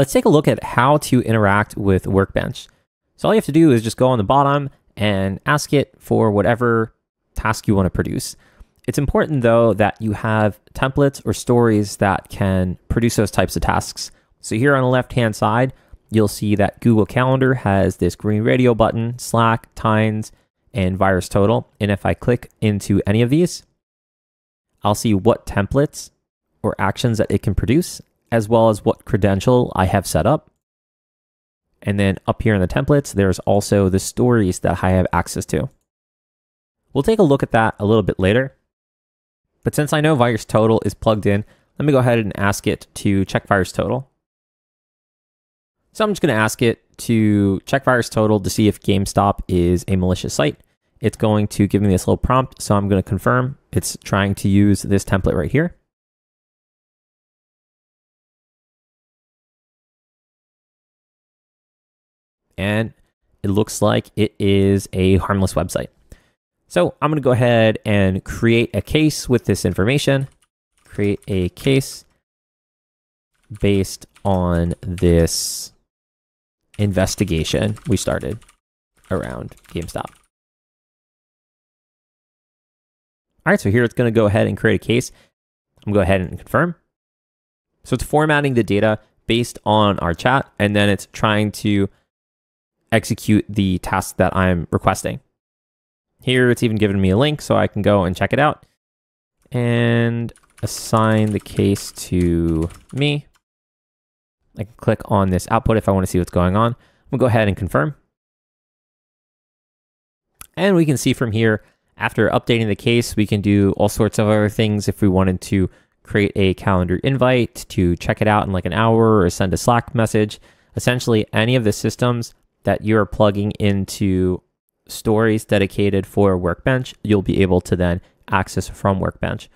let's take a look at how to interact with Workbench. So all you have to do is just go on the bottom and ask it for whatever task you want to produce. It's important though that you have templates or stories that can produce those types of tasks. So here on the left hand side, you'll see that Google Calendar has this green radio button, Slack, Tines, and VirusTotal. And if I click into any of these, I'll see what templates or actions that it can produce, as well as what credential I have set up. And then up here in the templates, there's also the stories that I have access to. We'll take a look at that a little bit later. But since I know VirusTotal is plugged in, let me go ahead and ask it to check VirusTotal. So I'm just going to ask it to check VirusTotal to see if GameStop is a malicious site. It's going to give me this little prompt, so I'm going to confirm it's trying to use this template right here. And it looks like it is a harmless website. So I'm going to go ahead and create a case with this information, create a case based on this investigation we started around GameStop. All right, so here it's going to go ahead and create a case. I'm to go ahead and confirm. So it's formatting the data based on our chat, and then it's trying to execute the task that I'm requesting. Here it's even given me a link so I can go and check it out and assign the case to me. I can click on this output if I want to see what's going on. We'll go ahead and confirm. And we can see from here, after updating the case, we can do all sorts of other things if we wanted to create a calendar invite to check it out in like an hour or send a Slack message. Essentially, any of the systems that you're plugging into stories dedicated for Workbench, you'll be able to then access from Workbench.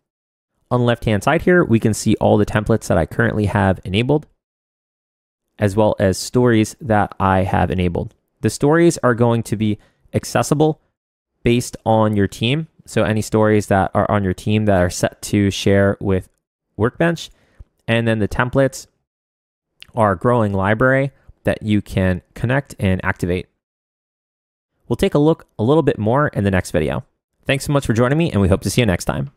On the left hand side here, we can see all the templates that I currently have enabled as well as stories that I have enabled. The stories are going to be accessible based on your team. So any stories that are on your team that are set to share with Workbench. And then the templates are growing library that you can connect and activate. We'll take a look a little bit more in the next video. Thanks so much for joining me, and we hope to see you next time.